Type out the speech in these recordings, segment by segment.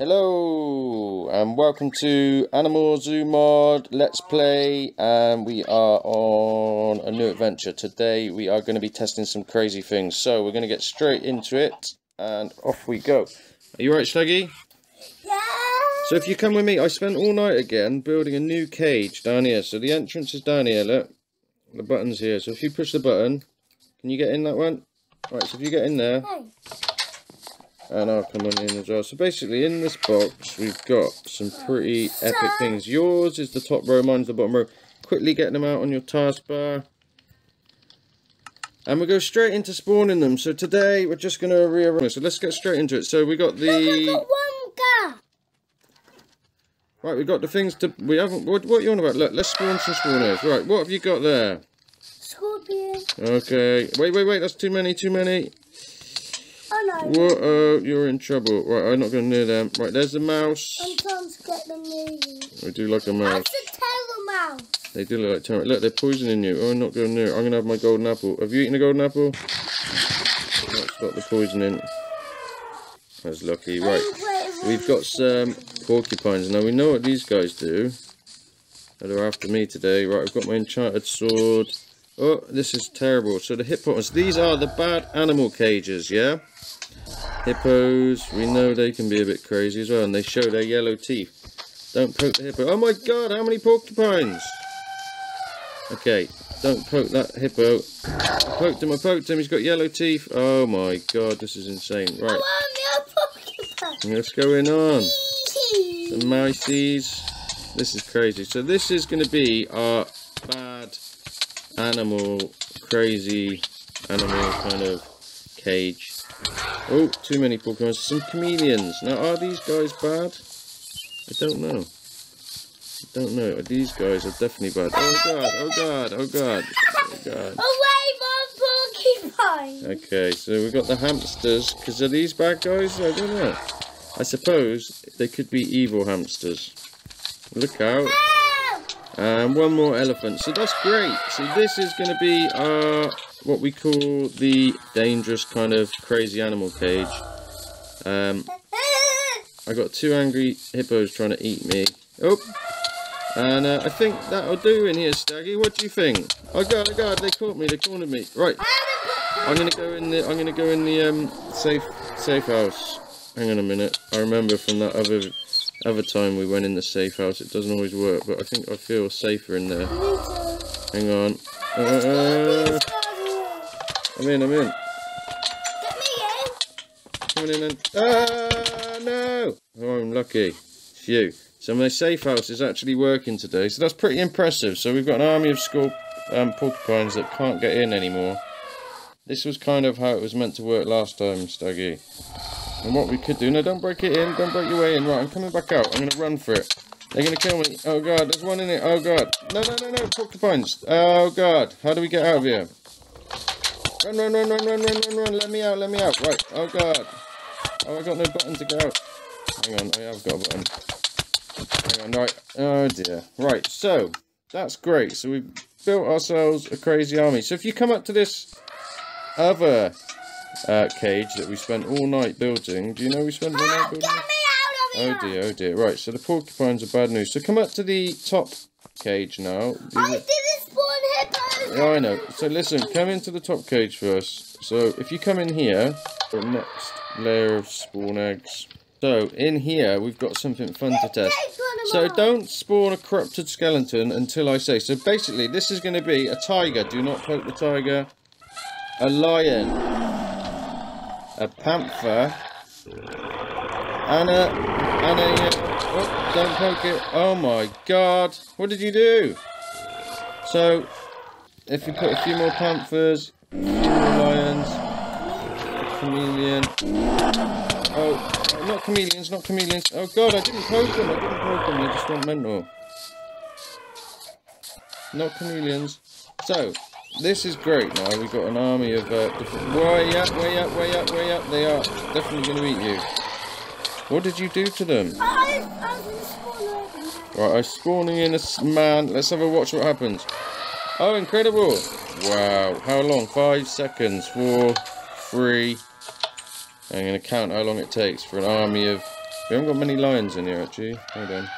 Hello and welcome to Animal Zoo Mod Let's Play and we are on a new adventure. Today we are going to be testing some crazy things. So we're going to get straight into it and off we go. Are you right, Staggy? Yeah. So if you come with me, I spent all night again building a new cage down here. So the entrance is down here, look. The button's here. So if you push the button, can you get in that one? Right, so if you get in there, Hey. And I'll come on in as well. So basically, in this box, we've got some pretty epic things. Yours is the top row, mine's the bottom row. Quickly getting them out on your taskbar. And we go straight into spawning them. So today, we're just going to rearrange. So let's get straight into it. So we got Look, the... got. Right, we got the things to... We haven't... What, what are you on about? Look, let's spawn some spawners. Right, what have you got there? Scorpion. Okay. Wait, wait, wait. That's too many, too many. Oh no. Whoa, uh, you're in trouble. Right, I'm not going near them. Right, there's the mouse. I'm trying to get them near you. We do like a mouse. That's a terror mouse. They do look like terror. Look, they're poisoning you. Oh, I'm not going near. it. I'm going to have my golden apple. Have you eaten a golden apple? Let's stop the poisoning. That's lucky. Right. We've got some porcupines. Now, we know what these guys do. That are after me today. Right, I've got my enchanted sword. Oh, this is terrible. So the hippos, these are the bad animal cages, yeah? Hippos, we know they can be a bit crazy as well, and they show their yellow teeth. Don't poke the hippo. Oh my god, how many porcupines? Okay, don't poke that hippo. I poked him, I poked him, he's got yellow teeth. Oh my god, this is insane. Right, want me a Pokemon. what's going on? The mousies. This is crazy. So this is going to be our bad animal, crazy animal kind of cage. Oh, too many Pokemon. Some chameleons. Now, are these guys bad? I don't know. I don't know. These guys are definitely bad. Oh god, oh god, oh god, oh god. Away from porcupine. Okay, so we've got the hamsters. Because are these bad guys? I don't know. I suppose they could be evil hamsters. Look out. And one more elephant. So that's great. So this is going to be uh, what we call the dangerous kind of crazy animal cage. Um, I got two angry hippos trying to eat me. Oh. And uh, I think that'll do in here, Staggy. What do you think? Oh god, oh god, they caught me. They cornered me. Right. I'm gonna go in the I'm gonna go in the um safe safe house. Hang on a minute. I remember from that other other time we went in the safe house. It doesn't always work, but I think I feel safer in there. Hang on. Uh, I'm in. I'm in. Coming in and ah no! Oh, I'm lucky. Phew. So my safe house is actually working today, so that's pretty impressive. So we've got an army of scorp um, porcupines that can't get in anymore. This was kind of how it was meant to work last time, Staggy. And what we could do, no, don't break it in, don't break your way in. Right, I'm coming back out. I'm going to run for it. They're going to kill me. Oh god, there's one in it. Oh god. No, no, no, no, porcupines. Oh god. How do we get out of here? Run, run, run, run, run, run, run, run. Let me out, let me out. Right. Oh god. Oh, I got no button to go out. Hang on, I have got a button. Hang on, right. Oh dear. Right, so that's great. So we've built ourselves a crazy army. So if you come up to this other uh, cage that we spent all night building, do you know we spent all night building? Get me out Oh of here. dear, oh dear. Right, so the porcupines are bad news. So come up to the top cage now. I didn't spawn hippos. yeah, I know. So listen, come into the top cage first. So if you come in here, the next layer of spawn eggs. So in here, we've got something fun to test. Take one of So don't spawn a corrupted skeleton until I say. So basically, this is going to be a tiger. Do not poke the tiger. A lion. A panther. And a... And a... Oh, don't poke it. Oh my god. What did you do? So, if you put a few more panthers, lions, chameleon. Oh, not chameleons, not chameleons. Oh god, I didn't poke them, I didn't poke them, they just went mental. Not chameleons. So, this is great now. We've got an army of uh, different. Way up, way up, way up, way up. They are definitely going to eat you. What did you do to them? I, I was gonna spawn already. Right, I'm spawning in a man. Let's have a watch what happens. Oh, incredible. Wow. How long? Five seconds. Four, three. I'm going to count how long it takes for an army of We haven't got many lions in here, actually. Hold on.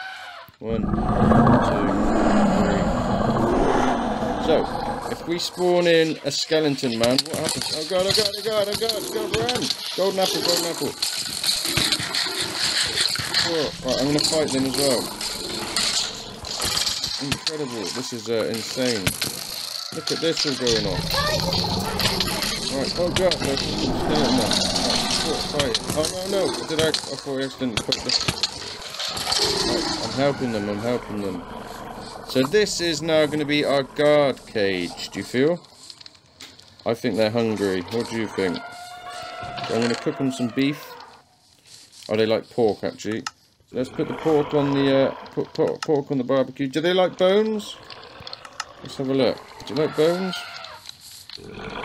One, two, three. So, if we spawn in a skeleton man, what happens? Oh god, oh god, oh god, oh god, oh god, run! Golden apple, golden apple. Oh, right, I'm gonna fight them as well. Incredible, this is uh, insane. Look at this all going on. Right, oh god, there's no, skeleton man. Right, fight. Oh no, no, did I? I thought I accidentally put the... Right, I'm helping them, I'm helping them. So this is now going to be our guard cage, do you feel? I think they're hungry. What do you think? So I'm going to cook them some beef. Oh, they like pork, actually. So let's put the pork on the uh, put, pork on the barbecue. Do they like bones? Let's have a look. Do you like bones?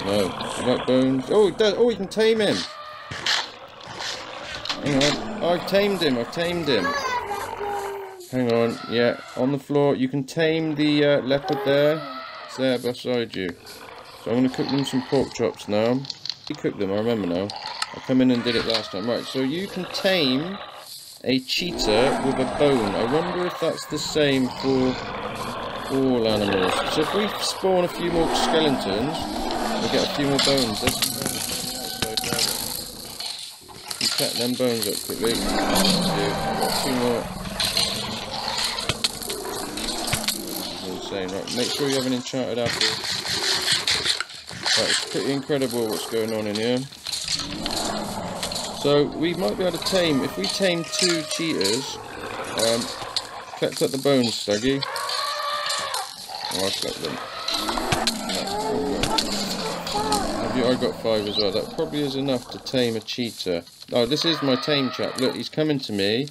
No. Do you like bones? Oh, does. Oh, you can tame him. Hang on. Oh, I've tamed him. I've tamed him. Hang on. Yeah, on the floor. You can tame the uh, leopard there. It's there beside you. So I'm going to cook them some pork chops now. You cook them, I remember now. I come in and did it last time. Right, so you can tame a cheetah with a bone. I wonder if that's the same for all animals. So if we spawn a few more skeletons, we get a few more bones. There's. You cut them bones up quickly. Two more. Right? Make sure you have an enchanted apple. Right, it's pretty incredible what's going on in here. So we might be able to tame, if we tame two cheetahs, um, collect up the bones, Staggy. Oh, I'll collect them. Have you, I got five as well. That probably is enough to tame a cheetah. Oh, this is my tame chap. Look, he's coming to me.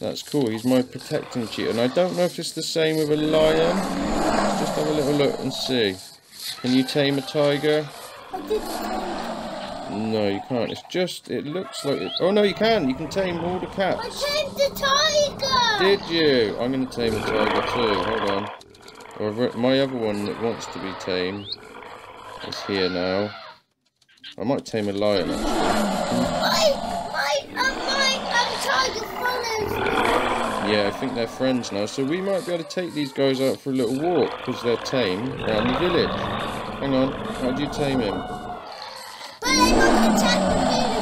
That's cool. He's my protecting cheetah. And I don't know if it's the same with a lion. Let's just have a little look and see. Can you tame a tiger? No, you can't. It's just, it looks like it. Oh, no, you can. You can tame all the cats. I tamed the tiger. Did you? I'm going to tame a tiger too. Hold on. Or my other one that wants to be tamed is here now. I might tame a lion actually. My, my, uh, my um, tiger follows me. Yeah, I think they're friends now. So we might be able to take these guys out for a little walk because they're tame around the village. Hang on. How do you tame him?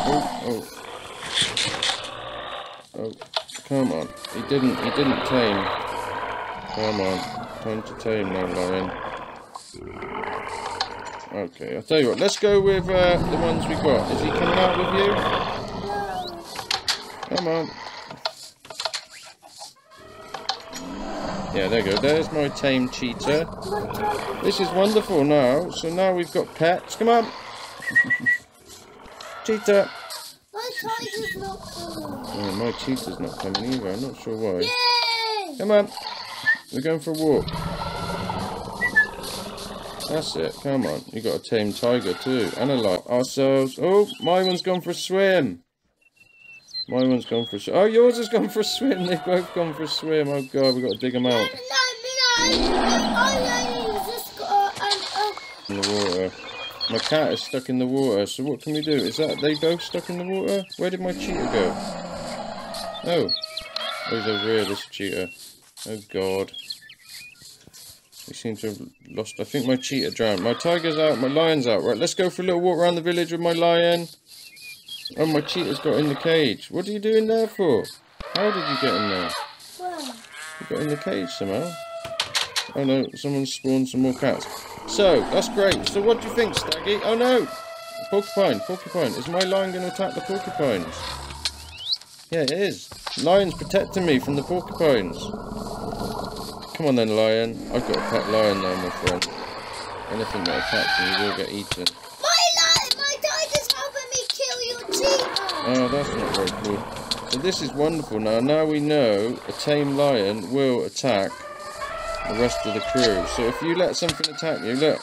Oh, oh. Oh, come on. He didn't, he didn't tame. Come on. Time to tame now, lion. Okay, I'll tell you what. Let's go with uh, the ones we got. Is he coming out with you? Come on. Yeah, there you go. There's my tame cheetah. This is wonderful now. So now we've got pets. Come on. cheetah. my tiger's not coming. Oh, my cheetah's not coming either. I'm not sure why. Yay! Come on. We're going for a walk. That's it. Come on. You got a tame tiger too. And a lot. Ourselves. Oh, my one's gone for a swim. My one's gone for a swim. Oh, yours has gone for a swim. They've both gone for a swim. Oh, God. We've got to dig them out in the water. My cat is stuck in the water. So what can we do? Is that they both stuck in the water? Where did my cheetah go? Oh. He's here, this cheetah. Oh, God. We seem to have lost. I think my cheetah drowned. My tiger's out. My lion's out. Right, let's go for a little walk around the village with my lion. Oh, my cheetah's got in the cage. What are you doing there for? How did you get in there? well, You got in the cage somehow. Oh no, someone spawned some more cats. So, that's great. So what do you think, Staggy? Oh no! Porcupine, porcupine. Is my lion going to attack the porcupines? Yeah, it is. Lion's protecting me from the porcupines. Come on then, lion. I've got a pet lion now, my friend. Anything that attacks me will get eaten. Oh, that's not very cool. So this is wonderful now. Now we know a tame lion will attack the rest of the crew. So if you let something attack you, look.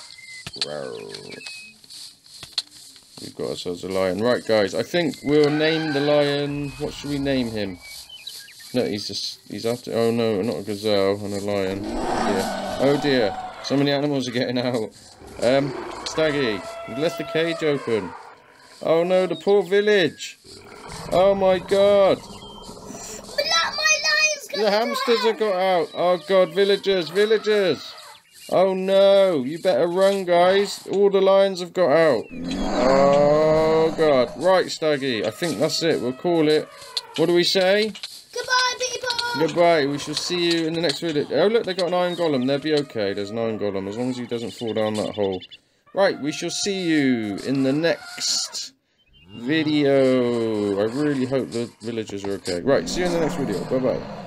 We've got ourselves a lion. Right, guys, I think we'll name the lion... What should we name him? No, he's just... He's after... Oh, no, not a gazelle and a lion. Oh, dear. Oh, dear. So many animals are getting out. Um, Staggy, you left the cage open. Oh, no, the poor village. Oh my god! the hamsters have got out. Oh god, villagers, villagers. Oh no, you better run, guys. All the lions have got out. Oh god. Right, Staggy, I think that's it. We'll call it. What do we say? Goodbye, people. Goodbye. We shall see you in the next video. Oh, look, they got an iron golem. They'll be okay. There's an iron golem as long as he doesn't fall down that hole. Right, we shall see you in the next video. I really hope the villagers are okay. Right, see you in the next video. Bye-bye.